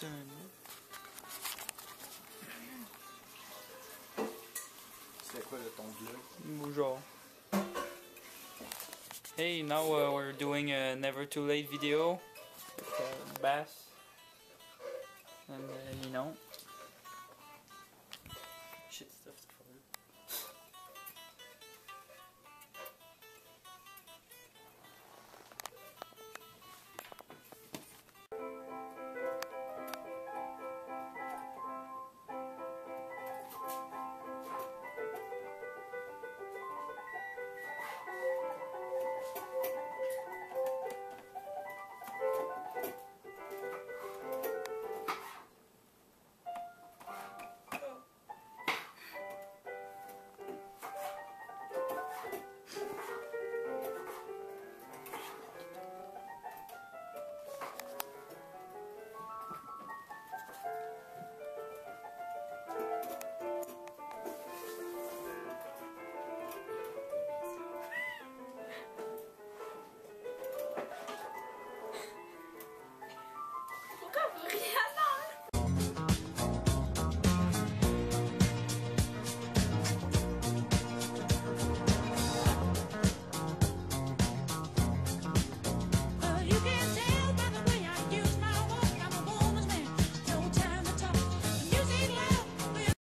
Done. C'était quoi le ton bleu? Hey, now uh, we're doing a never too late video. Uh, bass. And uh, you know.